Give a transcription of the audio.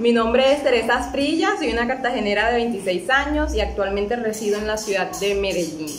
Mi nombre es Teresa Asprilla, soy una cartagenera de 26 años y actualmente resido en la ciudad de Medellín.